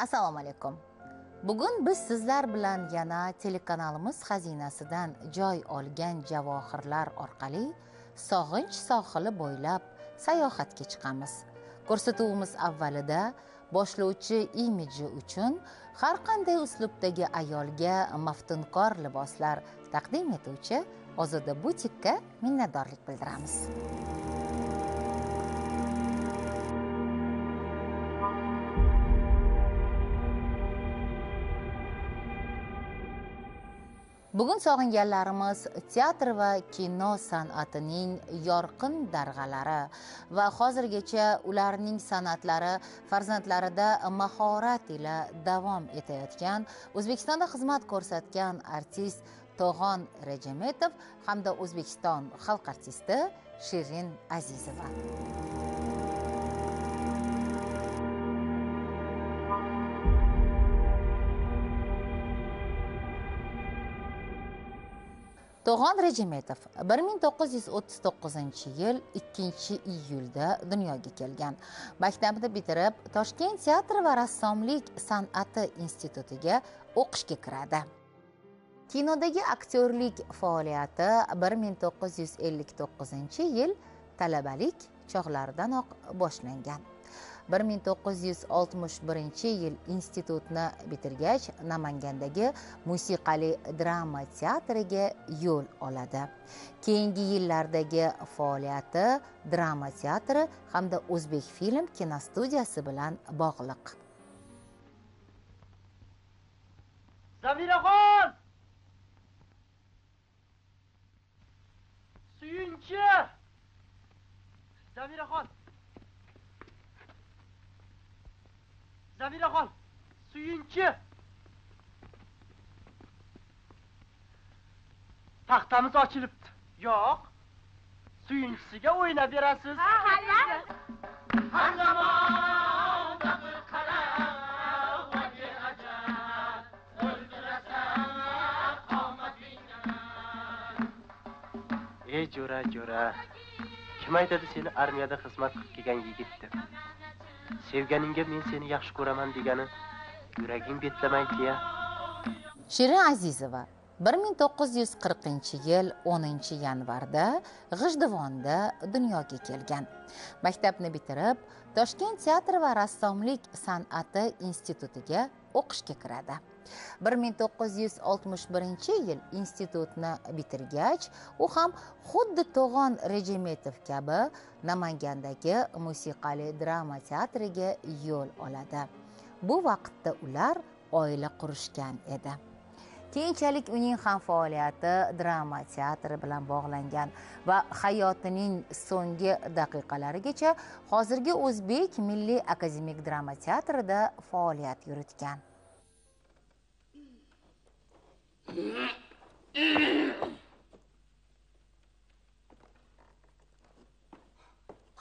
assalomu alaykum bugun biz sizlar bilan yana telekanalimiz xazinasidan joy olgan javohirlar orqali sog'inch sohili bo'ylab sayohatga chiqamiz. Ko'rsatuvimiz avvalida boshlovchi imiji uchun har qanday uslubdagi ayolga maftunkor liboslar taqdim etuvchi ozoda butikka minnatdorlik bildiramiz. Bugun sog'inganlarimiz teatr va kino san'atining yorqin darg'alari va hozirgacha ularning san'atlari farzandlarida mahorat ila davom etayotgan o'zbekistonda xizmat ko'rsatgan artist to'g'on rejametov hamda o'zbekiston xalq artisti shirin azizova. To'g'on rejimetov bir ming to'qqiz yuz o'ttiz to'qqizinchi yil ikkinchi iyulda dunyoga kelgan. Maktabni bitirib toshkent teatr va rassomlik san'ati institutiga o'qishga kiradi. Kinodagi aktyorlik faoliyati bir ming to'qqiz yuz ellik to'qqizinchi yil talabalik chog'laridanoq boshlangan. Bir ming to'qqiz yuz oltmish birinchi yil institutni bitirgach namangandagi musiqali drama teatriga yo'l oladi. Keyingi yillardagi faoliyati drama teatri hamda o'zbek film kinostudiyasi bilan bog'liq. Zamiraxon suyunchi! Zamiraxon zamiraxon suyunchi. Taxtamiz ochilibdi. Yo'q. Suyunchisiga o'ynab berasiz. Ha hali har qomatingdan ey jo'ra jo'ra. Kim aytadi seni armiyada xizmat qilib kelgan yigit deb sevganingga men seni yaxshi ko'raman degani yuraging betlamaydiya shirin azizova bir ming to'qqiz yuz qirqinchi yil o'ninchi yanvarda g'ijduvonda dunyoga kelgan. Maktabni bitirib toshkent teatr va rassomlik san'ati institutiga o'qishga kiradi. Bir ming to'qqiz yuz oltmish birinchi yil institutni bitirgach u ham xuddi to'g'on rejimetov kabi namangandagi musiqali drama teatriga yo'l oladi. Bu vaqtda ular oila qurishgan edi. Keyinchalik uning ham faoliyati drama teatri bilan bog'langan va hayotining so'nggi daqiqalarigacha hozirgi o'zbek milliy akademik drama teatrida faoliyat yuritgan.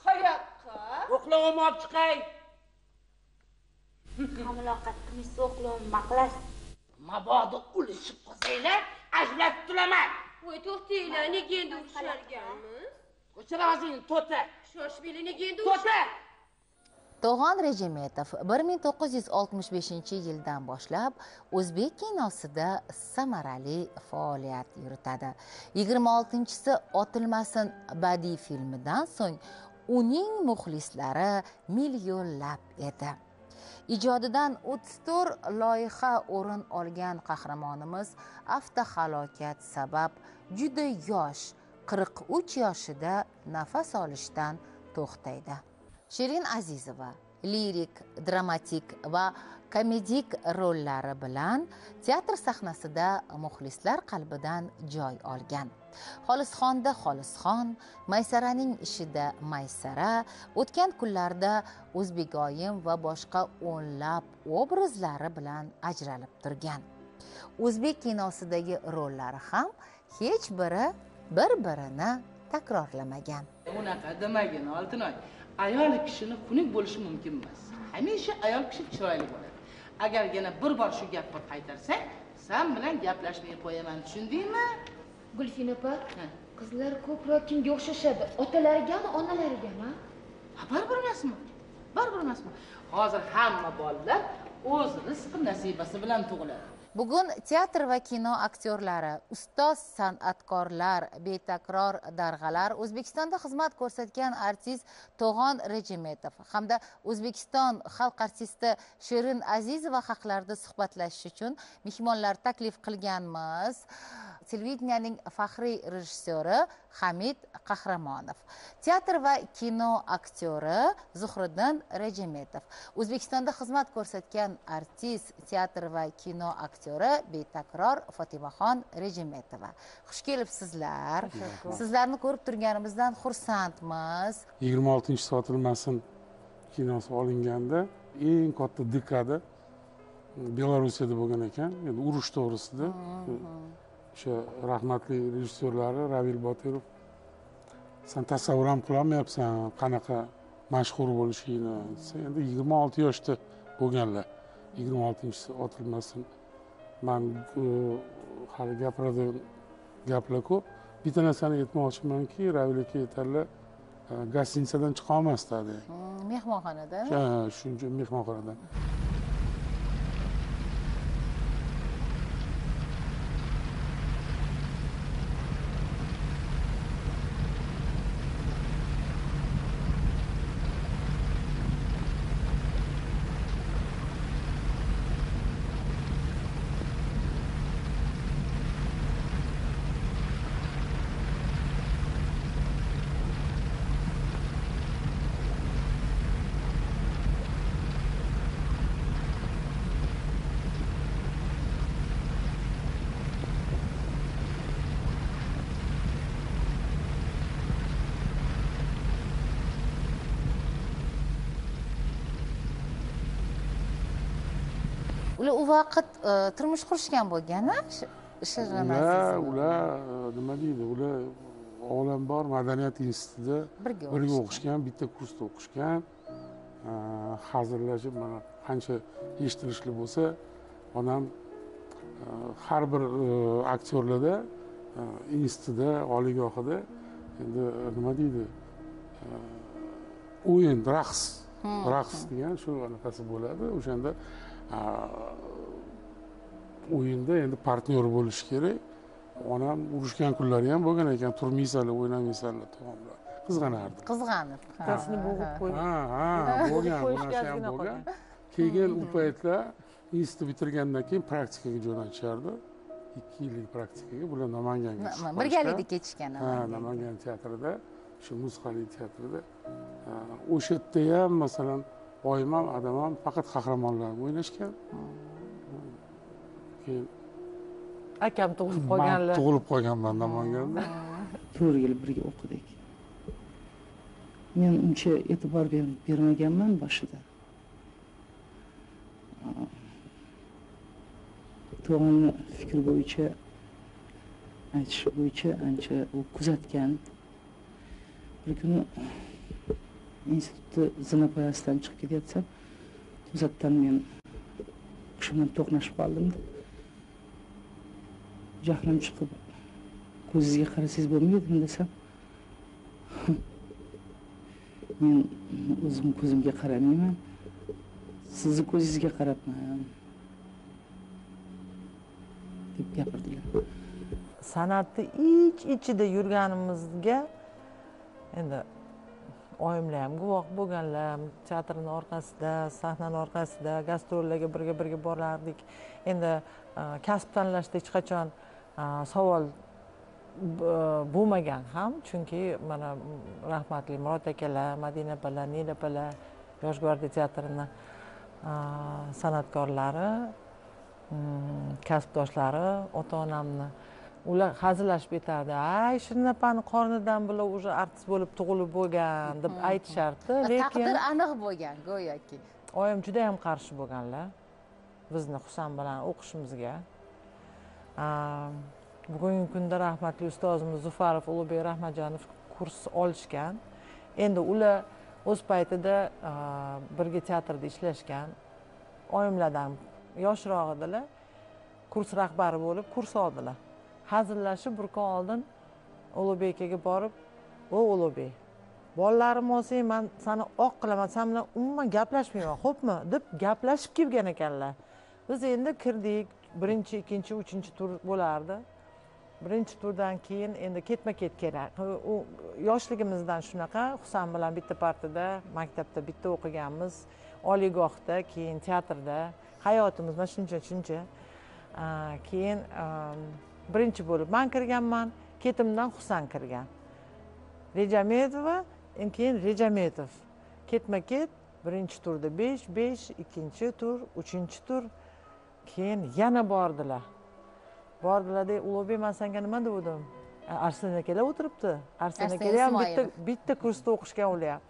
Qayoqqa? O'qlovimni olib chiqay. Qamaloqat qilmishsa o'qlovim maqlas. Mabodo ulishib qolsanglar ajratib turaman. Voy to'xtanglar nega endi urisharganmiz o'chiramasingni to'ta. Shoshmanglar nega endi to'ta to'g'on rejimetov bir ming to'qqiz yuz oltmish beshinchi yildan boshlab o'zbek kinosida samarali faoliyat yuritadi. Yigirma oltinchisi otilmasin badiiy filmidan so'ng uning muxlislari millionlab edi. Ijodidan o'ttiz to'rt loyiha o'rin olgan qahramonimiz avtohalokat sabab juda yosh qirq uch yoshida nafas olishdan to'xtaydi. Shirin azizova lirik dramatik va komedik rollari bilan teatr sahnasida muxlislar qalbidan joy olgan. Xolisxonda xolisxon maysaraning ishida maysara o'tgan kunlarda o'zbegoyim va boshqa o'nlab obrazlari bilan ajralib turgan. O'zbek kinosidagi rollari ham hech biri bir birini takrorlamagan. Unaqa demagin oltinoy ayol kishini xunuk bo'lishi mumkin emas. Hamisha ayol kishi chiroyli bo'ladi. Agargina bir bor shu gapni qaytarsang san bilan gaplashmay qo'yaman tushundingmi? Gulfina opa qizlar ko'proq kimga o'xshashadi? Otalarigami onalarigami baribir emasmi baribir emasmi hozir hamma bolalar o'z rizqi nasibasi bilan tug'iladi bugun teatr va kino aktyorlari ustoz san'atkorlar betakror darg'alar o'zbekistonda xizmat ko'rsatgan artist to'g'on rejimetov hamda o'zbekiston xalq artisti shirin azizova haqlarida suhbatlashish uchun mehmonlar taklif qilganmiz. Televideniyaning faxriy rejissyori hamid qahramonov teatr va kino aktyori zuhriddin rejimetov o'zbekistonda xizmat ko'rsatgan artist teatr va kino aktyori betakror fotimaxon rejimetova. Xush kelibsizlar. Sizlarni ko'rib turganimizdan xursandmiz. Yigirma oltinchi sotilmasin kinosi olinganda eng katta dekada belorussiyada bo'lgan ekan. Endi urush to'g'risida o'sha rahmatli rejissyorlari ravil botirov. San tasavvur ham qilolmayapsan qanaqa mashhur bo'lishingni. Desa endi yigirma olti yoshda bo'lganlar. Yigirma oltinchisi otilmasin. Man hali gapiradigan gaplar ko'p bitta narsani aytmoqchimanki ravil aka aytadilar e, gostinitsadan chiqa olmasdi Hmm, mehmonxonada. Ha shuncha mehmonxonadan ular u vaqt e, turmush qurishgan bo'lgan a Sh- shirin ular ular e, nima deydi ular oilambor madaniyat institutida birga o'qishgan. bitta kursda o'qishgan. E, hazillashib mana qancha eshitilishli bo'lsa onam har bir aktyorlarda institutida oliygohida endi nima deydi o'yin raqs. Hmm, raqs degan shu anaqasi bo'ladi. O'shanda o'yinda endi partnyor bo'lishi kerak. Onam urushgan kunlari ham bo'lgan ekan turmaysanlar o'ynamaysanlar tog'am bilan qizg'anardi. Qizg'anib ukasini bo'g'ib qo'yib ha ha bo'lgan bu narsa ham bo'lgan. keyin u paytlar institut bitirgandan keyin praktikaga jo'natishardi ikki yillik praktikaga bular namanganga birgalikda ketishgan ha namangan teatrida shu musiqali teatrida. Ha, o'sha yerda ham masalan oyim ham adam ham faqat qahramonlarni o'ynashgan keyin akam tug'ilib man qolganlar. tug'ilib qolganman namanganda to'rt yil birga o'qidik. Men uncha e'tibor ber- bermaganman boshida. Tog'amni fikri bo'yicha aytish bo'yicha ancha u kuzatgan. Bir kuni institutni zinapoyasidan chiqib ketyapsam to'satdan men hushim to'qnashib qoldimda jahlim chiqib ko'zingizga qarasangiz bo'lmaydimi desam men o'zim ko'zimga qaramayman sizni ko'zingizga qarabman deb gapirdilar san'atni ich ichida yurganimizga endi oyimlar ham guvoh bo'lganlar teatrni orqasida sahnani orqasida gastrollarga birga birga borardik. Endi e, kasb tanlashda hech qachon e, savol e, bo'lmagan ham chunki mana rahmatli murod akalar madina opalar nila opalar yosh gvardiya teatrini san'atkorlari kasbdoshlari ota onamni ular hazillashib aytardi ay shirin opani qornidan bular уже artist bo'lib tug'ilib bo'lgan deb aytishardi. Lekin taqdir aniq bo'lgan go'yoki. Oyim juda yam qarshi bo'lganlar. Bizni husan bilan o'qishimizga. Bugungi kunda rahmatli ustozimiz zufarov ulug'bek rahmatjonov kurs olishgan. Endi ular o'z paytida birga teatrda ishlashgan. Oyimlardan yoshroq edilar. Kurs rahbari bo'lib kurs oldilar hazillashib bir kun oldin ulug'bek akaga borib o ulug'bek bolalarim olsang man sani oq qilaman san bilan umuman gaplashmayman xo'pmi? deb gaplashib kelgan ekanlar. Biz endi kirdik birinchi ikkinchi uchinchi tur bo'lardi. Birinchi turdan keyin endi ketma ket kerak u yoshligimizdan shunaqa husan bilan bitta partada maktabda bitta o'qiganmiz. Oliygohda keyin teatrda hayotimiz mana shuncha shuncha keyin birinchi bo'lib man kirganman ketimdan husan kirgan. Rejamedova keyin rejametov ketma ket birinchi turda besh besh ikkinchi tur uchinchi tur. Keyin yana bordilar. Bordilarda ulug'bek man senga nima degandim arslon akalar o'tiribdi. Arslon akalar ham bitta bitta kursda o'qishgan ular ham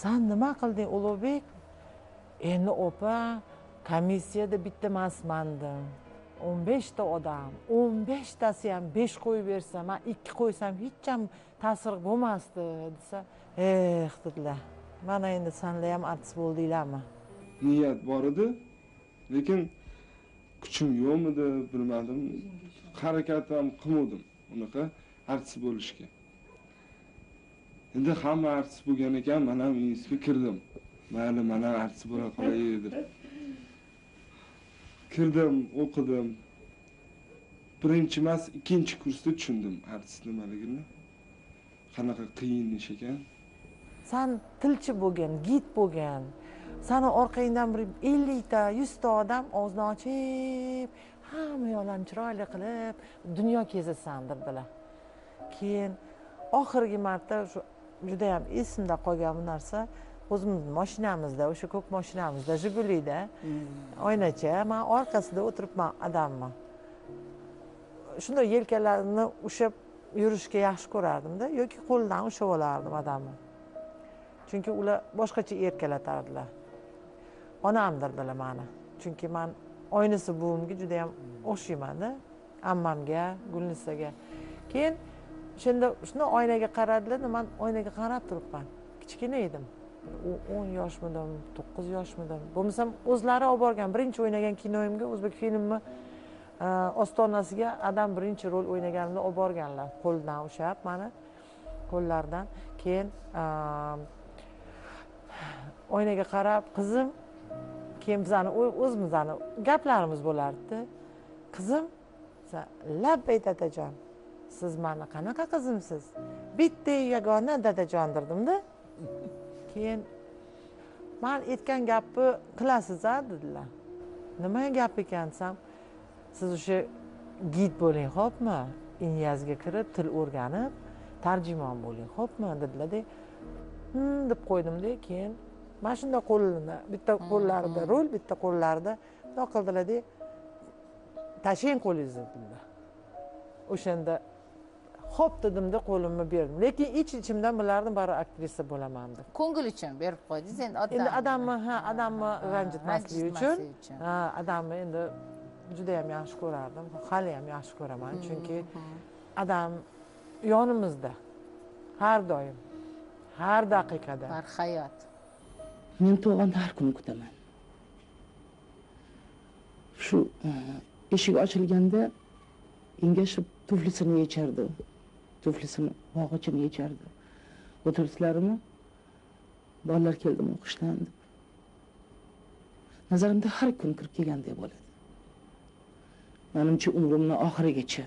san nima qilding ulug'bek endi opa komissiyada bitta emasmandim o'n beshta odam o'n beshtasi ham besh qo'yib bersa man ikki qo'ysam hech ham ta'sir bo'lmasdi desa eh dedilar. Mana endi sanlar ham artist bo'ldinglarmi? Niyat bor edi lekin kuchim yo'qmidi bilmadim. Harakat ham qilmadim unaqa artist bo'lishga. Endi hamma artist bo'lgan ekan man ham institutga kirdim. Mayli man ham artist bo'la qolay deb kirdim o'qidim. Birinchi emas ikkinchi kursda tushundim artist nimaligini qanaqa qiyin ish ekan. San tilchi bo'lgin gid bo'lgin. Sani orqangdan bir ellikta yuzta odam og'zini ochib hamma yoqlarni chiroyli qilib dunyo kezasan dedilar. Keyin oxirgi marta shu judayam esimda qolgan bu narsa o'zimizni mashinamizda o'sha ko'k mashinamizda jigulida oynacha man orqasida o'tiribman odamman shunday yelkalarini ushlab yurishga yaxshi ko'rardimda yoki qo'lidan ushlab olardim odamni chunki ular boshqacha erkalatardilar. Onamdirdilar mani chunki man oynisi buvimga judayam o'xshaymanda ammamga gulnisaga. Keyin o'shanda shunday oynaga qaradilar man oynaga qarab turibman. Kichkina edim o'n yoshmidim to'qqiz yoshmidim. Bo'lmasam o'zlari olib borgan birinchi o'ynagan kinoyimga o'zbek filmni e, ostonasiga adam birinchi rol o'ynaganimda olib borganlar qo'ldan ushlab mani qo'llaridan. Keyin e, oynaga qarab qizim keyin bizani o'zimizni gaplarimiz bo'lardida qizim labbay dadajon siz mani qanaqa qizimsiz? Bitta yagona dadajon derdimda keyin man aytgan gapni qilasiz a dedilar. Nima gap ekan desam siz o'sha gid bo'ling xo'pmi inyazga kirib til o'rganib tarjimon bo'ling xo'pmi dedilarda hmm deb qo'ydimda keyin mana shunday qo'lini bitta qo'llarida rul bitta qo'llarida bundoq qildilarda tashlang qo'lingizni dedilar. O'shanda ho'p dedimda qo'limni berdim lekin ich ichimdan bilardim baribir aktrisa bo'laman deb ko'ngil uchun berib qo'ydingiz endi endi odamni ha odamni ranjitmaslik uchun ha. Odamni endi judayam yaxshi ko'rardim haliyam yaxshi ko'raman chunki odam yonimizda har doim har daqiqada barhayot men tug'anda har kuni kutaman shu eshik ochilganda engashib tuflisini yechardi tuflisini bog'ichini yechardi o'tirdilarmi bolalar keldimi o'qishdan deb nazarimda har kun kirib kelgandek bo'ladi manimcha umrimni oxirigacha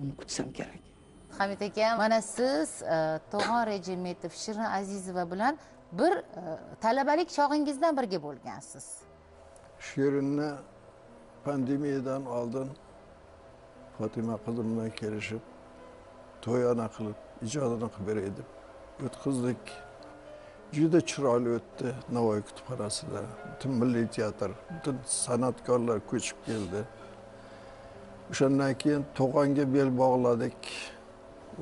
uni kutsam kerak. Hamid aka mana siz to'g'on rejimetov shirin azizova bilan bir talabalik chog'ingizdan birga bo'lgansiz. Shirinni pandemiyadan oldin fotima qizim bilan kelishib to'yona qilib ijodini qilib beray deb o'tkazdik juda chiroyli o'tdi navoiy kutubxonasida. Butun milliy teatr butun san'atkorlar ko'chib keldi. O'shandan keyin to'g'onga bel bog'ladik.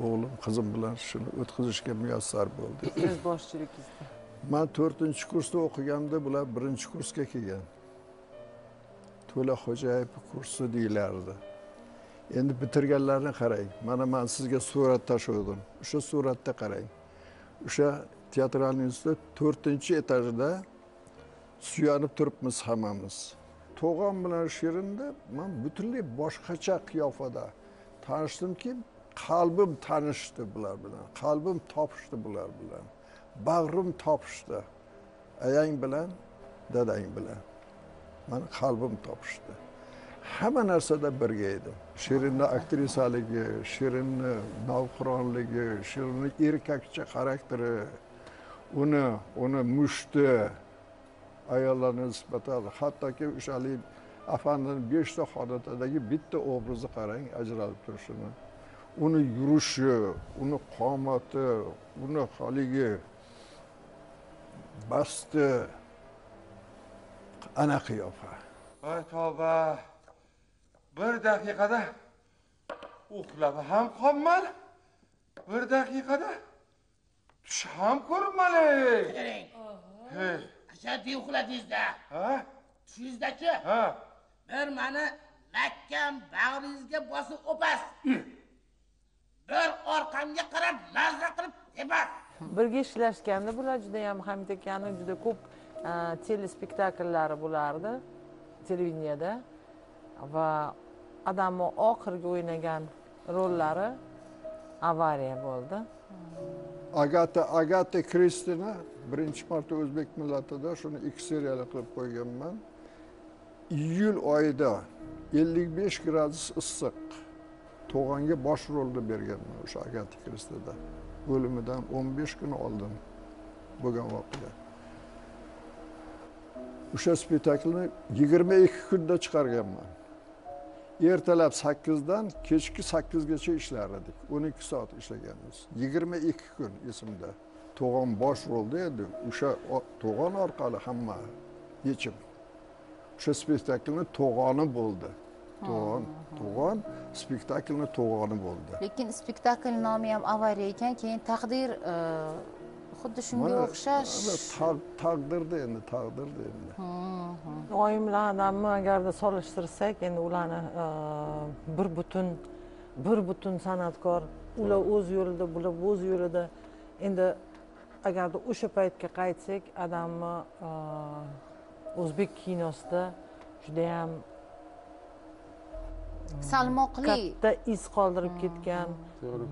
O'g'lim qizim bilan shuni o'tkazishga muyassar bo'ldik siz boshchiligingizda man to'rtinchi kursda o'qiganimda bular birinchi kursga kelgan. To'laxo'jayev kursi deyilardi endi bitirganlarni qarang. Mana man sizga surat tashladim o'sha suratda qarang. O'sha teatralniy institut to'rtinchi etajida suyanib turibmiz hammamiz. To'g'on bilan shirinda man butunlay boshqacha qiyofada tanishdimki qalbim tanishdi bular bilan. Qalbim topishdi bular bilan. Bag'rim topishdi. Ayang bilan dadang bilan. Mani qalbim topishdi. Hamma narsada birga edi. Shirinni aktrisaligi shirinni navqironligi shirinni erkakcha xarakteri uni uni mushti ayollarga nisbatan hattoki o'sha haligi afandini beshta holatidagi bitta obrazi qarang ajralib turishini. Uni yurishi uni qomati uni haligi basti. Ana qiyofa. Voy tavba. Bir daqiqada uxlab ham qolmadi. Bir daqiqada tush ham ko'rmadi Hey, ashaddiy uxladingizda. Ha? Tushingizdachi ha. bir mani mahkam bag'ringizga bosib o'pasiz bir orqamga qarab mazza qilib tepasiz birga ishlashganda bular judayam hamid akani juda ko'p e, telespektakllari bo'lardi televideniyada va odamni oxirgi o'ynagan rollari avariya bo'ldi. Agata agata kristina birinchi marta o'zbek millatida shuni ikki seriyali qilib qo'yganman. Iyul oyida ellik besh gradus issiq to'g'onga bosh rolni berganman o'sha agata kristida o'limidan o'n besh kun oldin bo'lgan voqea. O'sha spektaklni yigirma ikki kunda chiqarganman. Ertalab sakkizdan kechki sakkizgacha ishlar edik o'n ikki soat ishlaganmiz. Yigirma ikki kun esimda to'g'on bosh rolda edi o'sha to'g'on orqali hamma yechim. O'sha spektaklni to'g'oni bo'ldi. To'g'on to'g'on spektaklni to'g'oni bo'ldi. Lekin spektakl nomi ham avariya ekan keyin taqdir e, xuddi shunga o'xshash. taqdirda endi taqdirda endi. Oyim bilan adamni agarda solishtirsak endi ularni e, bir butun bir butun san'atkor ular o'z yo'lida bular o'z yo'lida. Endi agarda o'sha paytga qaytsak adamni e, o'zbek kinosida judayam salmoqli. Katta iz qoldirib ketgan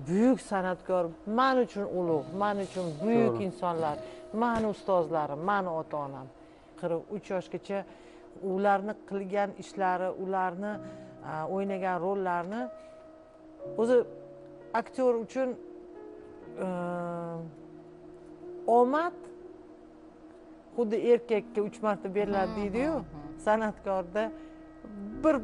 buyuk san'atkor man uchun ulug' man uchun buyuk insonlar mani ustozlarim mani ota onam qirq uch yoshgacha ularni qilgan ishlari ularni o'ynagan rollarni o'zi aktyor uchun omad xuddi erkakka uch marta beriladi deydiyu san'atkorda bir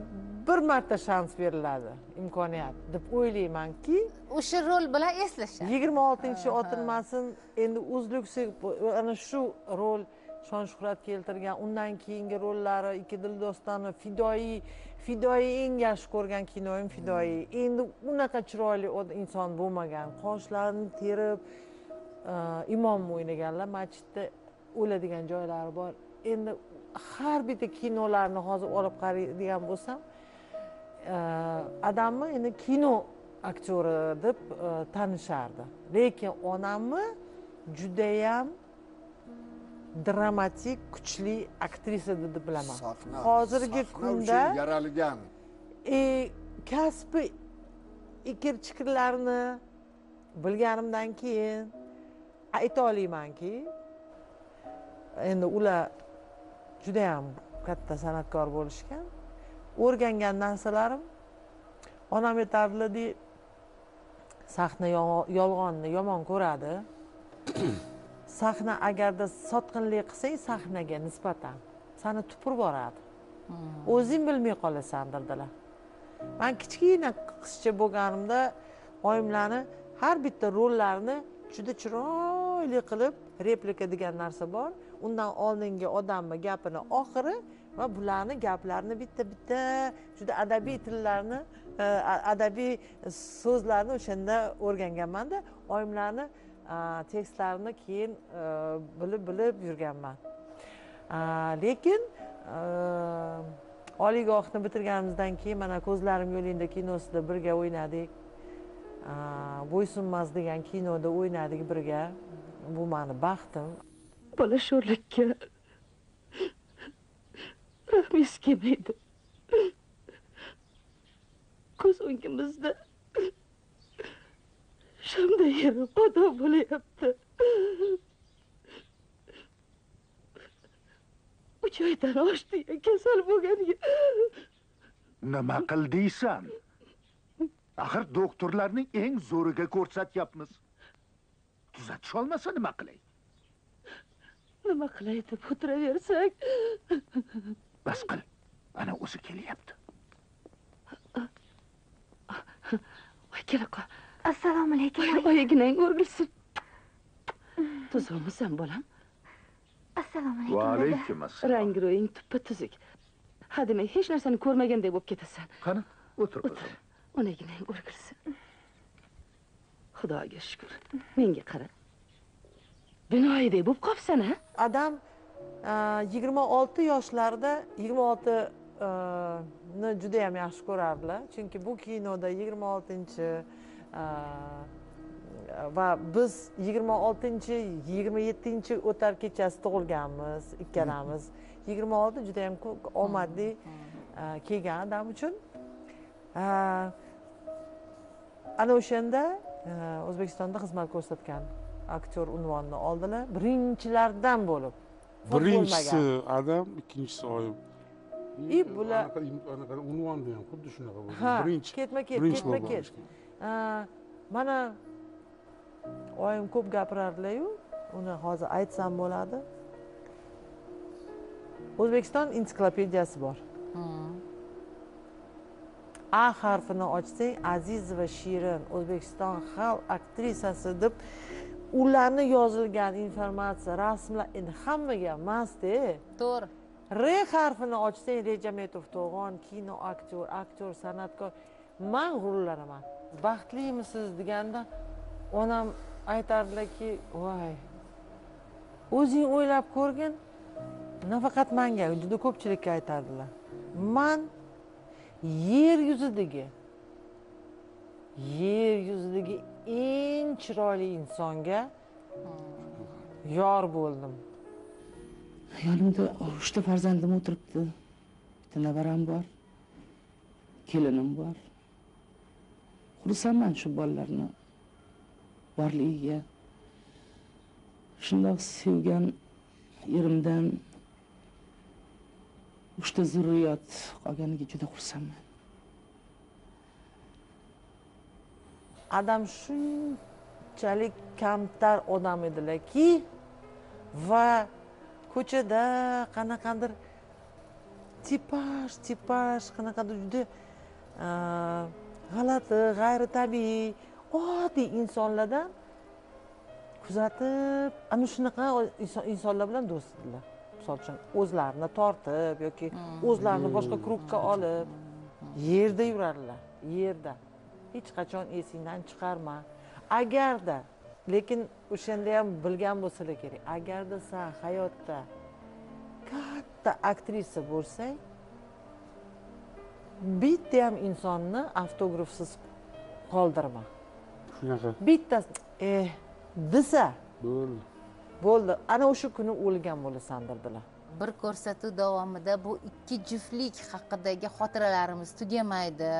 bir marta shans beriladi imkoniyat deb o'ylaymanki o'sha rol bilan eslashadi. yigirma oltinchi otilmasin endi uzluksi ana shu rol shon shuhrat keltirgan undan keyingi rollari ikki dil dostoni fidoyi fidoyi eng yaxshi ko'rgan kinoyim fidoyi. Endi unaqa chiroyli inson bo'lmagan qoshlarini terib e, imom o'ynaganlar masjidda o'ladigan joylari bor. Endi har bitta kinolarni hozir olib qaraydigan bo'lsam adamni endi kino aktyori deb e, tanishardi lekin onamni judayam dramatik kuchli aktrisa deb bilaman. Hozirgi kunda yaralgan. E, kasbi ikir chikirlarni bilganimdan keyin ayta olmaymanki endi ular judayam katta san'atkor bo'lishgan o'rgangan narsalarim onam aytardilarda sahna yo- yolg'onni yomon ko'radi. Sahna agarda sotqinlik qilsang sahnaga nisbatan sani tupurib yuboradi o'zing bilmay qolasan dedilar man kichkina qizcha bo'lganimda oyimlarni har bitta rollarni juda chiroyli qilib replika degan narsa bor. Undan oldingi odamni gapini oxiri va bularni gaplarini bitta bitta juda adabiy tillarni e, adabiy so'zlarni o'shanda o'rganganmanda oyimlarni tekstlarini keyin e, bilib bilib yurganman. Lekin e, oliygohni bitirganimizdan keyin mana ko'zlarim yo'lingda kinosida birga o'ynadik. Bo'ysunmas degan kinoda o'ynadik birga. Bu mani baxtim. Bola sho'rlikka rahmingiz kelmaydi ko'z o'ngimizda o'shamda yerim qodo bo'layapti uch oydan oshdi kasal bo'lganiga nima qildiysan axir doktorlarning eng zo'riga ko'rsatyapmiz tuzatisholmasa nima qilay nima qilay deb o'tiraversak bas qil ana o'zi kelyapti. Voy kela qol assalomu alaykum. Oyiginang o'rgilsin tuzukmisan bolam. Assalomu va alaykum assalom rang ro'ying tuppa tuzuk hademay hech narsani ko'rmagandek bo'lib ketasan. Qani o'tir qizim onaginang o'rgilsin xudoga shukur menga qara. Binoyiday bo'lib qolibsan a adam yigirma olti yoshlarida yigirma olti ni judayam yaxshi ko'rardilar. Chunki bu kinoda yigirma oltinchi va biz yigirma oltinchi yigirma yettinchi o'tar kechasi tug'ilganmiz ikkalamiz. Yigirma olti judayam omadli kelgan adam uchun. Ana o'shanda o'zbekistonda xizmat ko'rsatgan aktyor unvonini oldilar. Birinchilardan bo'lib birinchisi adam ikkinchisi oyim и bular anaqa unvonda ham xuddi shunaqa bo'lgan ha birinchi ketma ket ketma ket. mana oyim ko'p gapirardilaryu uni hozir aytsam bo'ladi. O'zbekiston ensiklopediyasi bor. A harfini ochsang azizova shirin o'zbekiston xalq aktrisasi deb ularni yozilgan informatsiya rasmlar endi hammaga emasda to'g'ri. R harfini ochsang rejametov to'g'on kino aktyor aktyor san'atkor man g'ururlanaman. Baxtlimisiz deganda onam aytardilarki voy o'zing o'ylab ko'rgin nafaqat manga juda ko'pchilikka aytardilar. Man yer yuzidagi yer yuzidagi eng chiroyli insonga yor bo'ldim. Yonimda uchta farzandim o'tiribdi. Bitta nabaram bor kelinim bor. Xursandman shu bolalarni borligiga. Shundoq sevgan erimdan uchta zurriyot qolganiga juda xursandman. Adam shunchalik kamtar odam edilarki va ko'chada qanaqadir tipaj tipaj qanaqadir juda a, g'alati g'ayritabiiy oddiy insonlardan kuzatib ana shunaqa inson- insonlar bilan do'st edilar. Misol uchun o'zlarini tortib yoki o'zlarini boshqa krugga olib yerda yurardilar yerda hech qachon esingdan chiqarma. Agarda lekin o'shanda ham bilgan bo'lsalar kerak agarda san hayotda katta aktrisa bo'lsang bitta ham insonni avtografsiz qoldirma. Shunaqa. Bittasi eh desa. Bo'ldi. Bo'ldi. Ana o'sha kuni o'lgan bo'lasan dedilar bir ko'rsatuv davomida bu ikki juftlik haqidagi xotiralarimiz tugamaydi.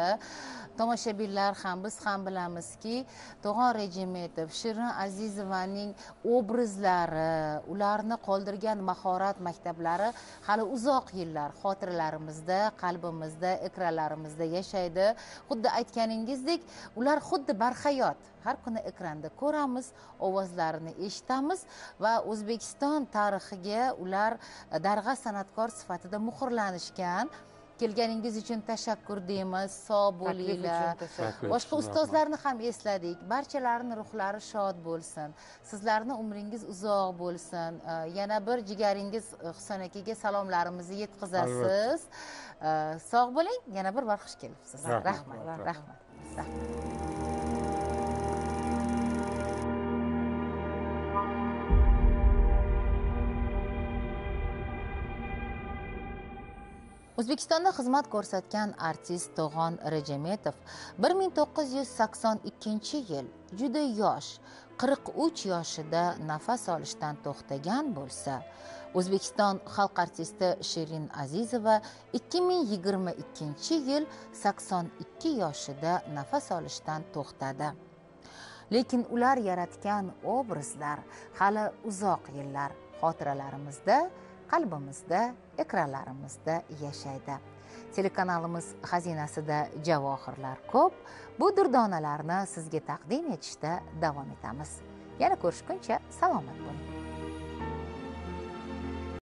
Tomoshabinlar ham biz ham bilamizki to'g'on rejimetov shirin azizovaning obrazlari ularni qoldirgan mahorat maktablari hali uzoq yillar xotiralarimizda qalbimizda ekranlarimizda yashaydi. Xuddi aytganingizdek ular xuddi barhayot. Har kuni ekranda ko'ramiz ovozlarini eshitamiz va o'zbekiston tarixiga ular darg'a san'atkor sifatida muhrlanishgan. Kelganingiz uchun tashakkur deymiz sog' bo'linglar. boshqa ustozlarni ham esladik. Barchalarini ruhlari shod bo'lsin. Sizlarni umringiz uzoq bo'lsin. Eh, yana bir jigaringiz eh, husan akaga salomlarimizni yetkazasiz. Sog' bo'ling yana bir bor xush kelibsiz Rahmat. rahmat. Rahmat o'zbekistonda xizmat ko'rsatgan artist to'g'on rejametov bir ming to'qqiz yuz sakson ikkinchi yil juda yosh qirq uch yoshida nafas olishdan to'xtagan bo'lsa. O'zbekiston xalq artisti shirin azizova ikki ming yigirma ikkinchi yil sakson ikki yoshida nafas olishdan to'xtadi. Lekin ular yaratgan obrazlar hali uzoq yillar xotiralarimizda qalbimizda ekranlarimizda yashaydi. Telekanalimiz xazinasida javohirlar ko'p. Bu durdonalarni sizga taqdim etishda davom etamiz. Yana ko'rishguncha salomat bo'ling.